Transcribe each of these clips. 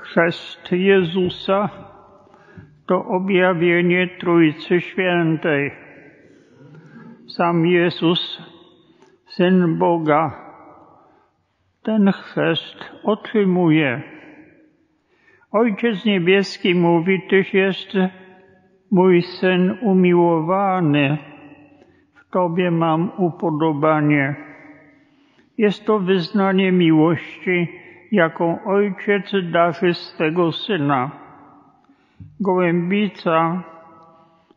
Chrzest Jezusa to objawienie Trójcy Świętej. Sam Jezus, Syn Boga, ten chrzest otrzymuje. Ojciec Niebieski mówi, Tyś jest mój Syn umiłowany, w Tobie mam upodobanie. Jest to wyznanie miłości, jaką Ojciec darzy swego Syna. Gołębica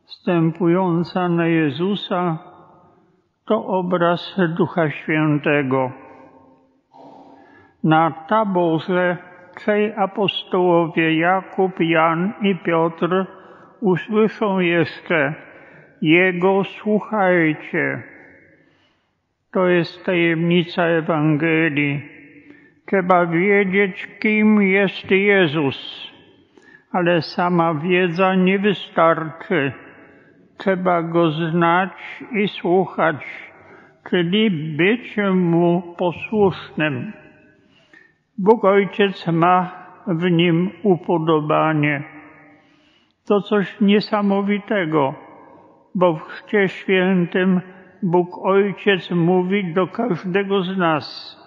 wstępująca na Jezusa to obraz Ducha Świętego. Na taborze trzej apostołowie Jakub, Jan i Piotr usłyszą jeszcze Jego słuchajcie. To jest tajemnica Ewangelii. Trzeba wiedzieć, kim jest Jezus, ale sama wiedza nie wystarczy. Trzeba Go znać i słuchać, czyli być Mu posłusznym. Bóg Ojciec ma w nim upodobanie. To coś niesamowitego, bo w Chrzcie Świętym Bóg Ojciec mówi do każdego z nas,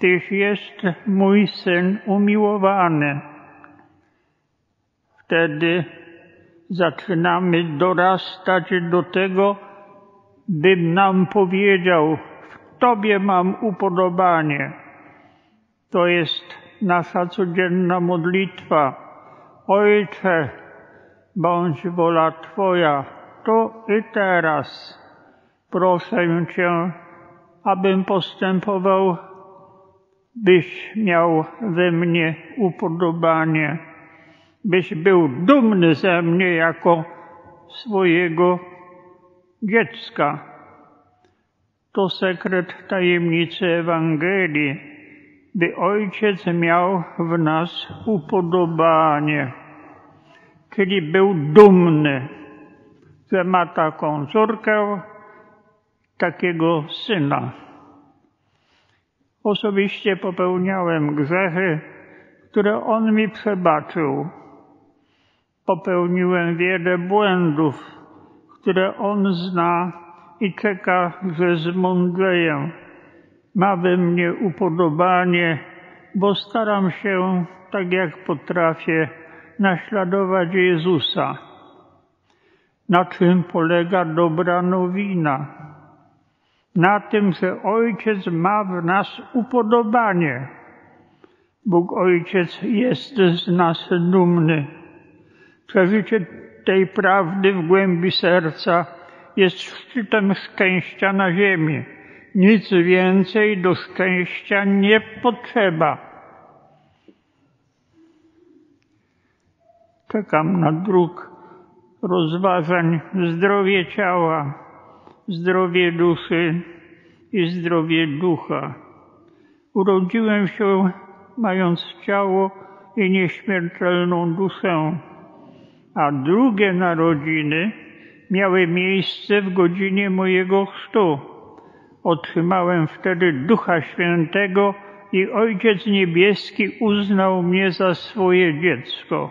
Tyś jest mój Syn umiłowany. Wtedy zaczynamy dorastać do tego, bym nam powiedział, w Tobie mam upodobanie. To jest nasza codzienna modlitwa. Ojcze, bądź wola Twoja, tu i teraz. Proszę Cię, abym postępował, byś miał we mnie upodobanie, byś był dumny ze mnie jako swojego dziecka. To sekret tajemnicy Ewangelii, by Ojciec miał w nas upodobanie, czyli był dumny, że ma taką córkę, takiego syna. Osobiście popełniałem grzechy, które On mi przebaczył. Popełniłem wiele błędów, które On zna i czeka, że zmądrzeję. Ma we mnie upodobanie, bo staram się, tak jak potrafię, naśladować Jezusa. Na czym polega dobra nowina? Na tym, że Ojciec ma w nas upodobanie. Bóg Ojciec jest z nas dumny. Przeżycie tej prawdy w głębi serca jest szczytem szczęścia na ziemi. Nic więcej do szczęścia nie potrzeba. Czekam na druk rozważań zdrowie ciała, zdrowie duszy i zdrowie ducha. Urodziłem się mając ciało i nieśmiertelną duszę, a drugie narodziny miały miejsce w godzinie mojego chrztu. Otrzymałem wtedy Ducha Świętego i Ojciec Niebieski uznał mnie za swoje dziecko.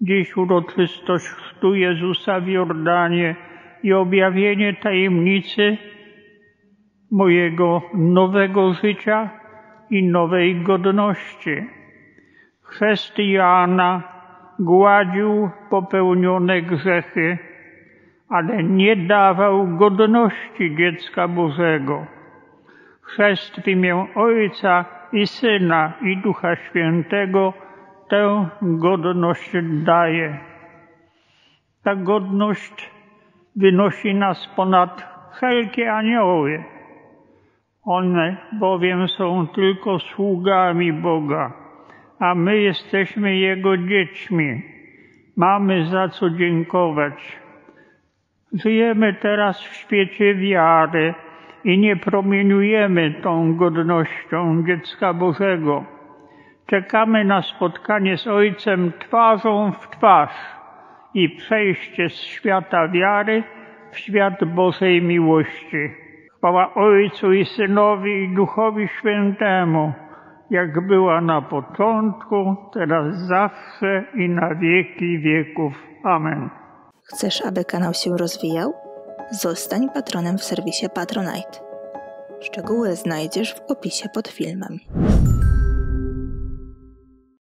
Dziś uroczystość chrztu Jezusa w Jordanie i objawienie tajemnicy mojego nowego życia i nowej godności. Chrzest Jana gładził popełnione grzechy, ale nie dawał godności dziecka Bożego. Chrzest w imię Ojca i Syna i Ducha Świętego tę godność daje. Ta godność wynosi nas ponad wszelkie anioły. One bowiem są tylko sługami Boga, a my jesteśmy Jego dziećmi. Mamy za co dziękować. Żyjemy teraz w świecie wiary i nie promieniujemy tą godnością dziecka Bożego. Czekamy na spotkanie z Ojcem twarzą w twarz i przejście z świata wiary w świat Bożej miłości. Chwała Ojcu i Synowi i Duchowi Świętemu, jak była na początku, teraz zawsze i na wieki wieków. Amen. Chcesz, aby kanał się rozwijał? Zostań patronem w serwisie Patronite. Szczegóły znajdziesz w opisie pod filmem.